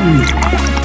Mm.